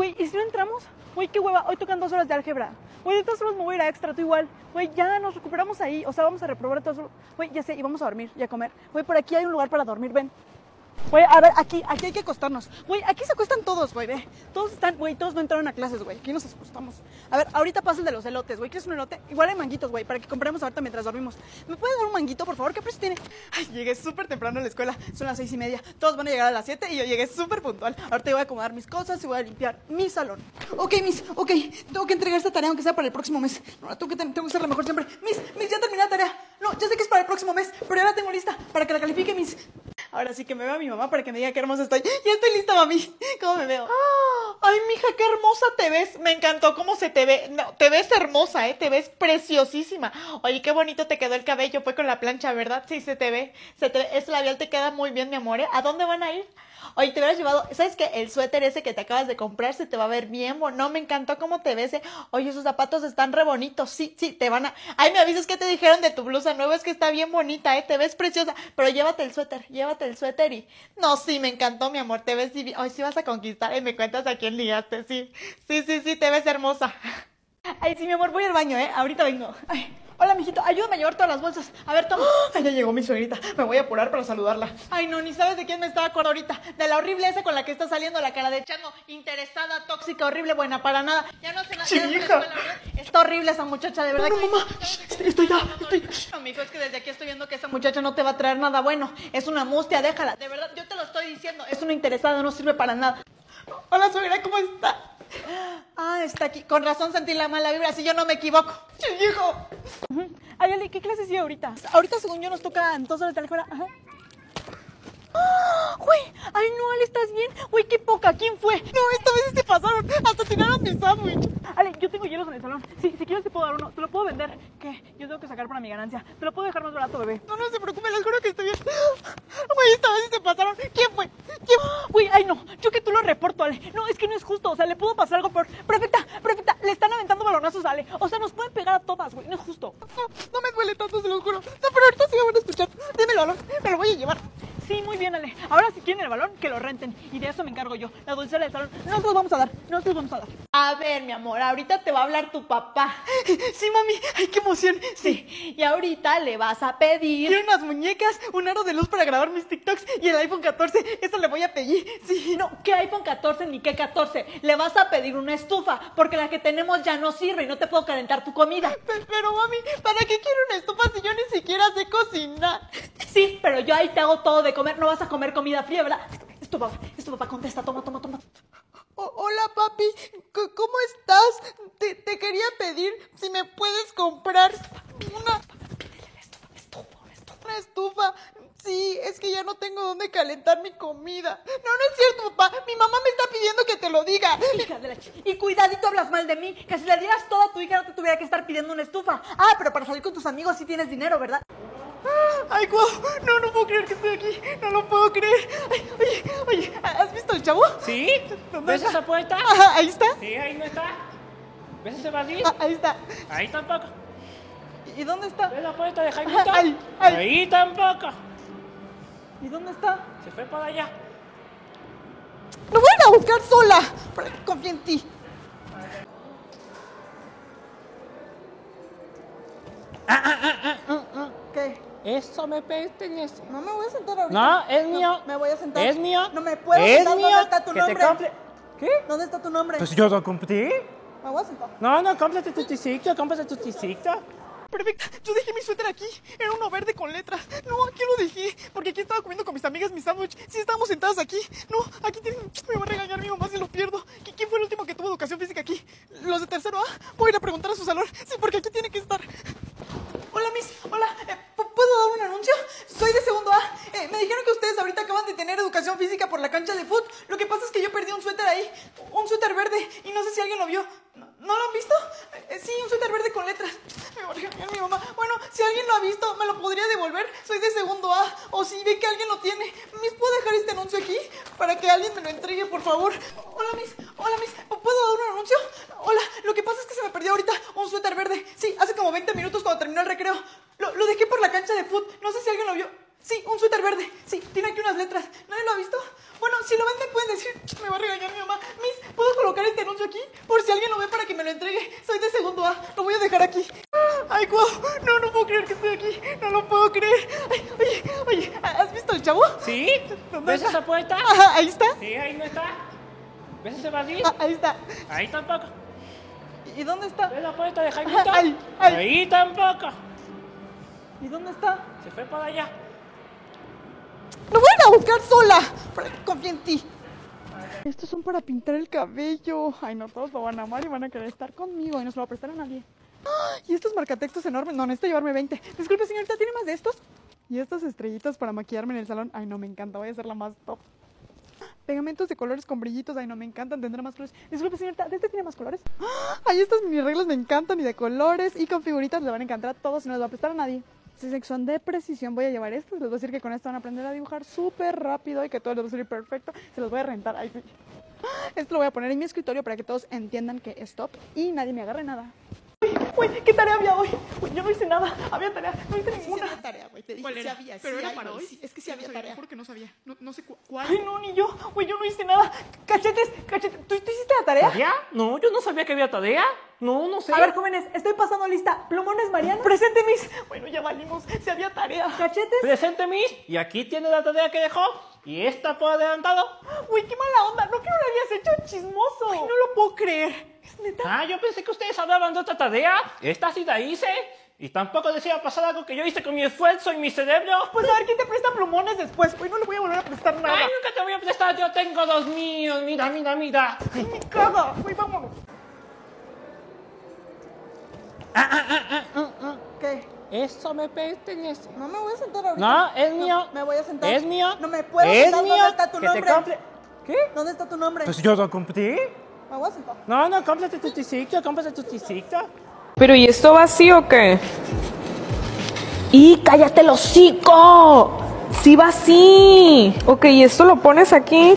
Güey, ¿y si no entramos? Güey, qué hueva, hoy tocan dos horas de álgebra. Güey, de todas formas me voy a ir a extra, tú igual. Güey, ya nos recuperamos ahí. O sea, vamos a reprobar todos. Güey, ya sé, y vamos a dormir y a comer. Güey, por aquí hay un lugar para dormir, ven. Güey, a ver, aquí, aquí hay que acostarnos. Güey, aquí se acuestan todos, güey, ve. Todos están, güey, todos no entraron a clases, güey. Aquí nos acostamos. A ver, ahorita pasa el de los elotes, güey. ¿Quieres un elote? Igual hay manguitos, güey, para que compremos ahorita mientras dormimos. ¿Me puede dar un manguito, por favor? ¿Qué precio tiene? Ay, llegué súper temprano a la escuela. Son las seis y media. Todos van a llegar a las siete y yo llegué súper puntual. Ahorita voy a acomodar mis cosas y voy a limpiar mi salón. Ok, Miss, ok. Tengo que entregar esta tarea aunque sea para el próximo mes. No, tengo que, tengo que ser la mejor siempre. Miss, Miss, ya terminé la tarea. No, ya sé que es para el próximo mes, pero ya tengo lista para que la califique, Miss. Ahora sí que me vea mi mamá para que me diga qué hermosa estoy. Ya estoy lista, mami. ¿Cómo me veo? Ay, mija, qué hermosa te ves. Me encantó cómo se te ve. No, te ves hermosa, ¿eh? Te ves preciosísima. Oye, qué bonito te quedó el cabello. Fue con la plancha, ¿verdad? Sí, se te ve. Se te. Ese labial te queda muy bien, mi amor. ¿eh? ¿A dónde van a ir? Oye, te hubieras llevado, ¿sabes qué? El suéter ese que te acabas de comprar se te va a ver bien. No, me encantó cómo te ves. ¿eh? Oye, esos zapatos están re bonitos. Sí, sí, te van a. Ay, me avisas que te dijeron de tu blusa nueva. Es que está bien bonita, ¿eh? Te ves preciosa. Pero llévate el suéter, llévate el suéter y. No, sí, me encantó, mi amor. Te ves divina. Ay, sí vas a conquistar. Y me cuentas a quién ligaste. Sí, sí, sí, sí, te ves hermosa. Ay, sí, mi amor, voy al baño, ¿eh? Ahorita vengo. Ay. Hola, mijito, ayúdame a llevar todas las bolsas. A ver, toma. Ay, ya llegó mi suegrita. Me voy a apurar para saludarla. Ay, no, ni sabes de quién me estaba acordando ahorita. De la horrible esa con la que está saliendo la cara de Chango. Interesada, tóxica, horrible, buena para nada. Ya no sé nada. Sí, hija. Está horrible esa muchacha, de verdad. No, no, mamá. Estoy ya, estoy. No, mijo, es que desde aquí estoy viendo que esa muchacha no te va a traer nada bueno. Es una mustia, déjala. De verdad, yo te lo estoy diciendo. Es una interesada, no sirve para nada. Hola, suegra, ¿cómo está? Ah, está aquí. Con razón sentí la mala vibra, si yo no me equivoco. Sí, hijo. Ay, Ali, ¿qué clase sigue ahorita? Ahorita, según yo, nos toca dos horas de álgebra. Ajá. Güey, ay no, Ale, ¿estás bien? Güey, qué poca, ¿quién fue? No, esta vez se pasaron, hasta tiraron mi sándwich. Ale, yo tengo hielos en el salón. Sí, si quieres te puedo dar uno, te lo puedo vender. ¿Qué? Yo tengo que sacar para mi ganancia. Te lo puedo dejar más barato, bebé. No, no se preocupe, les juro que estoy bien. Güey, esta vez sí se pasaron. ¿Quién fue? ¿Quién? Güey, ay no, yo que tú lo reporto, Ale. No, es que no es justo, o sea, le pudo pasar algo por... Prefecta, prefecta, le están aventando balonazos, Ale. O sea, nos pueden pegar a todas, güey, no es justo. No, no me duele tanto, se lo juro. No, pero ahorita sí me van a escuchar. Deme el balón, me lo voy a llevar. Sí, muy bien, Ale. Ahora si quieren el balón, que lo renten. Y de eso me encargo yo. La dulcera del salón. No te los vamos a dar. No te los vamos a dar. A ver, mi amor, ahorita te va a hablar tu papá. Sí, mami. Ay, qué emoción. Sí. Y ahorita le vas a pedir... Quiero unas muñecas, un aro de luz para grabar mis TikToks y el iPhone 14. Eso le voy a pedir. Sí. No, ¿qué iPhone 14 ni qué 14? Le vas a pedir una estufa, porque la que tenemos ya no sirve y no te puedo calentar tu comida. Pero, pero, mami, ¿para qué quiero una estufa si yo ni siquiera sé cocinar? Sí, pero yo ahí te hago todo de comer. No vas a comer comida fría, ¿verdad? Es tu papá, es tu papá, contesta, toma, toma, toma. O- hola, papi, C- ¿cómo estás? Te, te quería pedir si me puedes comprar una, una estufa. Sí, es que ya no tengo dónde calentar mi comida. No, no es cierto, papá. Mi mamá me está pidiendo que te lo diga. Hija de la Y cuidadito hablas mal de mí, que si le dieras todo a tu hija no te tuviera que estar pidiendo una estufa. Ah, pero para salir con tus amigos sí tienes dinero, ¿verdad? Ay, guau. No, no puedo creer que estoy aquí. No lo puedo creer. Ay, oye, oye, ¿has visto el chavo? ¿Sí? ¿Dónde ¿Ves está? esa puerta? Ahí está. Sí, ahí no está. ¿Ves ese vacío? Ah, ahí está. Ahí tampoco. ¿Y dónde está? ¿Ves la puerta de? Ay, ay. Ahí tampoco. ¿Y dónde está? Se fue para allá. Lo voy a ir a buscar sola. Confíe en ti. ¿Qué? Eso me pertenece. No me voy a sentar ahorita. No, es mío. me voy a sentar. Es mío. No me puedo Es sentar. mío. ¿Dónde está tu Que te nombre? compre- ¿Qué? ¿Dónde está tu nombre? Pues yo lo compré. Me voy a sentar. No, no, cómprate tu ticito, cómprate tu ticito. Perfecto, yo dejé mi suéter aquí. Era uno verde con letras. No, aquí lo dejé. Porque aquí estaba comiendo con mis amigas mi sándwich. Sí, estábamos sentados aquí. No, aquí tienen. Me va a regañar mi mamá si lo pierdo. ¿Qui- ¿Quién fue el último que tuvo educación física aquí? ¿Los de tercero A? Voy a ir a preguntar a su salón. Sí, porque aquí tiene que estar. Hola, Miss. Hola. eh, ¿pu- ¿Puedo dar un anuncio? Soy de segundo A. Eh, me dijeron que ustedes ahorita acaban de tener educación física por la cancha de fútbol. Lo que pasa es que yo perdí un suéter ahí. Un suéter verde. Y no sé si alguien lo vio. ¿No, ¿no lo han visto? Eh, sí, un suéter verde con letras. Me va a regañar mi mamá. Bueno, ¿me lo podría devolver? Soy de segundo A. O si ve que alguien lo tiene. Miss, ¿puedo dejar este anuncio aquí? Para que alguien me lo entregue, por favor. Hola, Miss. Hola, Miss. ¿Puedo dar un anuncio? Hola, lo que pasa es que se me perdió ahorita un suéter verde. Sí, hace como 20 minutos cuando terminó el recreo. Lo, lo dejé por la cancha de fútbol. No sé si alguien lo vio. Sí, un suéter verde. Sí, tiene aquí unas letras. ¿Nadie lo ha visto? Bueno, si lo ven me pueden decir. Me va a regañar mi mamá. Miss, ¿puedo colocar este lo entregue. Soy de segundo A. Lo voy a dejar aquí. Ay, guau. No, no puedo creer que estoy aquí. No lo puedo creer. Ay, oye, oye, ¿has visto el chavo? ¿Sí? ¿Dónde ¿Ves esa puerta? Ajá, ahí está. Sí, ahí no está. ¿Ves ese vacío? Ah, ahí está. Ahí tampoco. ¿Y dónde está? ¿Ves la puerta de Jaimito? Ay, ay. Ahí tampoco. ¿Y dónde está? Se fue para allá. Lo voy a ir a buscar sola. Confíe en ti. Estos son para pintar el cabello. Ay, no, todos lo van a amar y van a querer estar conmigo y no se lo va a prestar a nadie. ¡Ah! Y estos marcatextos enormes. No, necesito llevarme 20. Disculpe, señorita, ¿tiene más de estos? Y estas estrellitas para maquillarme en el salón. Ay, no, me encanta. Voy a ser la más top. Pegamentos de colores con brillitos. Ay, no, me encantan. Tendrá más colores. Disculpe, señorita, ¿de este tiene más colores? ¡Ah! Ay, estas mini reglas me encantan y de colores. Y con figuritas le van a encantar a todos y no les va a prestar a nadie. Si sección de precisión voy a llevar estos. Les voy a decir que con esto van a aprender a dibujar súper rápido y que todo les va a salir perfecto. Se los voy a rentar. Ay, sí. Esto lo voy a poner en mi escritorio para que todos entiendan que es top y nadie me agarre nada. Uy, uy, ¿qué tarea había hoy? Uy, yo no hice nada. Había tarea, no hice ninguna. había tarea, güey. Te dije ¿Cuál sí era? había, ¿Pero sí era hay, para güey, hoy? sí, es que sí no había tarea. Juro que no sabía. No, no sé cu- cuál. Ay, no, ni yo. Güey, yo no hice nada. Cachetes, cachetes. ¿Tú, tú hiciste la tarea? ¿Ya? No, yo no sabía que había tarea. No, no sé. A ver, jóvenes, estoy pasando lista. Plumones Mariano. Presente, Miss. Bueno, ya valimos. Si había tarea. Cachetes. Presente, Miss. Y aquí tiene la tarea que dejó. Y esta por adelantado. Uy, qué mala onda. No que no lo habías hecho chismoso. Ay, no lo puedo creer. Es neta. Ah, yo pensé que ustedes hablaban de otra tarea. Esta sí la hice. Y tampoco les iba a pasar algo que yo hice con mi esfuerzo y mi cerebro. Pues a ver quién te presta plumones después. Uy, no le voy a volver a prestar nada. Ay, nunca te voy a prestar. Yo tengo los míos. Mira, mira, mira. Ay, mi caga. Uy, vámonos. ¿Qué? Eso me pertenece. No me voy a sentar ahorita. No, es mío. me voy a sentar. Es mío. No me puedo Es sentar. mío. ¿Dónde está tu Que nombre? ¿Qué? ¿Dónde está tu nombre? Pues yo lo compré. Me voy a sentar. No, no, cómprate tu ticito, cómprate tu ticito. Pero ¿y esto va así o qué? ¡Y cállate el hocico! Sí va así. Ok, ¿y esto lo pones aquí?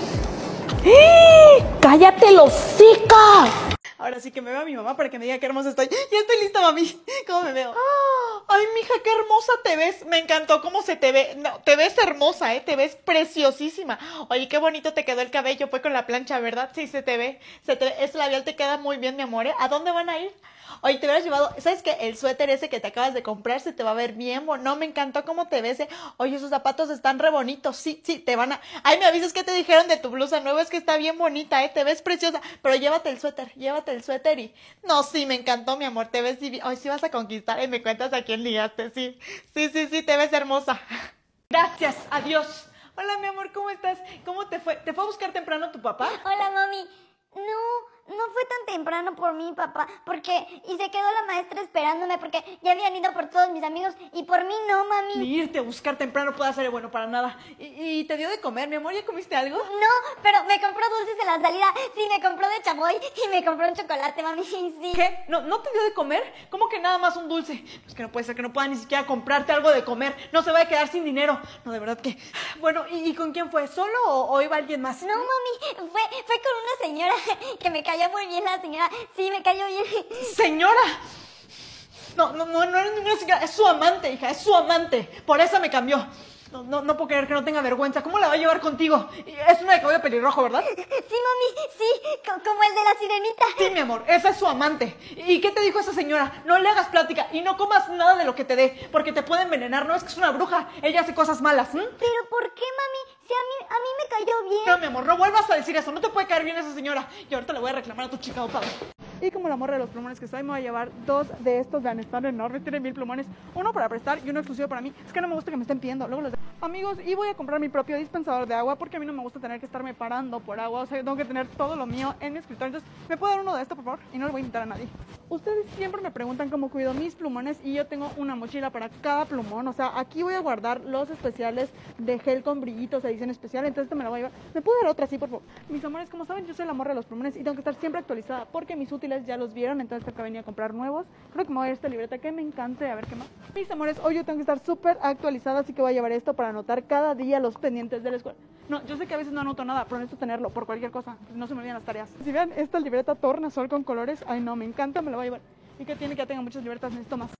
¡Eh! ¡Cállate el hocico! Ahora sí que me vea mi mamá para que me diga qué hermosa estoy. Ya estoy lista, mami. ¿Cómo me veo? Ay, mija, qué hermosa te ves. Me encantó cómo se te ve. No, te ves hermosa, ¿eh? Te ves preciosísima. Oye, qué bonito te quedó el cabello. Fue con la plancha, ¿verdad? Sí, se te ve. Se te ve. Ese labial te queda muy bien, mi amor. ¿eh? ¿A dónde van a ir? Oye, te hubieras llevado, ¿sabes qué? El suéter ese que te acabas de comprar se te va a ver bien, no, me encantó cómo te ves, ¿eh? Oye, esos zapatos están re bonitos, sí, sí, te van a... Ay, me avisas que te dijeron de tu blusa nueva, es que está bien bonita, ¿eh? Te ves preciosa, pero llévate el suéter, llévate el suéter y... No, sí, me encantó, mi amor, te ves divina. Ay, sí vas a conquistar, y me cuentas a quién ligaste, sí. Sí, sí, sí, te ves hermosa. Gracias, adiós. Hola, mi amor, ¿cómo estás? ¿Cómo te fue? ¿Te fue a buscar temprano tu papá? Hola, mami. Fue tan temprano por mí, papá, porque y se quedó la maestra esperándome porque ya habían ido por todos mis amigos y por mí no, mami. Ni irte a buscar temprano puede ser bueno para nada. ¿Y, y te dio de comer, mi amor? ¿Ya comiste algo? No, pero me compró dulces en la salida. Sí, me compró de chamoy y me compró un chocolate, mami. Sí. ¿Qué? ¿No, ¿No te dio de comer? ¿Cómo que nada más un dulce? Pues que no puede ser que no pueda ni siquiera comprarte algo de comer. No se va a quedar sin dinero. No, de verdad que... Bueno, ¿y, y con quién fue? ¿Solo o, o iba alguien más? No, mami, fue, fue con una señora que me cayó muy bien la señora. Sí, me cayó bien. ¡Señora! No, no, no, no es ninguna señora. Es su amante, hija. Es su amante. Por eso me cambió. No, no, no puedo creer que no tenga vergüenza. ¿Cómo la va a llevar contigo? Es una de cabello pelirrojo, ¿verdad? Sí, mami, sí, co- como el de la sirenita. Sí, mi amor, esa es su amante. ¿Y qué te dijo esa señora? No le hagas plática y no comas nada de lo que te dé, porque te puede envenenar. No es que es una bruja, ella hace cosas malas. ¿m? Pero ¿por qué, mami? Cayó. No, mi amor, no vuelvas a decir eso. No te puede caer bien esa señora. Y ahorita le voy a reclamar a tu chica padre. Y como la morra de los plumones que soy, me voy a llevar dos de estos. Vean, están enormes, tienen mil plumones. Uno para prestar y uno exclusivo para mí. Es que no me gusta que me estén pidiendo. Luego los Amigos, y voy a comprar mi propio dispensador de agua porque a mí no me gusta tener que estarme parando por agua. O sea, tengo que tener todo lo mío en mi escritorio. Entonces, ¿me puedo dar uno de estos, por favor? Y no le voy a invitar a nadie. Ustedes siempre me preguntan cómo cuido mis plumones y yo tengo una mochila para cada plumón. O sea, aquí voy a guardar los especiales de gel con brillitos, edición especial. Entonces, esta me la voy a llevar. ¿Me puedo dar otra así, por favor? Mis amores, como saben, yo soy la morra de los plumones y tengo que estar siempre actualizada porque mis útiles ya los vieron. Entonces, tengo que venir a comprar nuevos. Creo que me voy a esta libreta que me encante. A ver qué más. Mis amores, hoy yo tengo que estar súper actualizada, así que voy a llevar esto para anotar cada día los pendientes de la escuela. No, yo sé que a veces no anoto nada, pero necesito tenerlo por cualquier cosa. que No se me olviden las tareas. Si vean esta libreta tornasol con colores, ay no, me encanta, me la voy a llevar. ¿Y que tiene que tenga muchas libretas? Necesito más.